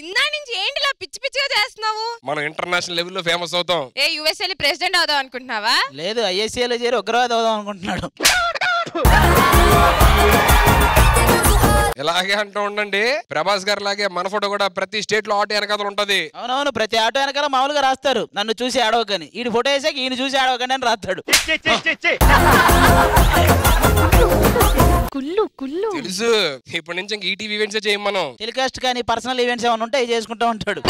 ఇందా నుంచి ఏంటి ఇలా పిచ్చి పిచ్చిగా చేస్తున్నావు? మనం ఇంటర్నేషనల్ లెవెల్లో ఫేమస్ అవుతాం. ఏ యుఎస్ వెళ్ళి ప్రెసిడెంట్ అవుదాం అనుకుంటున్నావా? లేదు ఐఎస్సీలో చేరి ఉగ్రవాది అవుదాం అనుకుంటున్నాడు. ఇలాగే అంటూ ఉండండి. ప్రభాస్ గారి లాగే మన ఫోటో కూడా ప్రతి స్టేట్లో ఆటో వెనకాతలు ఉంటది. అవునవును ప్రతి ఆటో వెనకాల మామూలుగా రాస్తారు. నన్ను చూసి ఆడవకని ఈయన ఫోటో వేసాక ఈయన చూసి ఆడవకని అని రాస్తాడు. కుళ్ళు కుళ్ళు తెలుసు. ఇప్పటి నుంచి ఇంక ఈటీవీ ఈవెంట్స్ చేయం మనం. టెలికాస్ట్ కానీ పర్సనల్ ఈవెంట్స్ ఏమైనా ఉంటే అవి చేసుకుంటూ ఉంటాడు.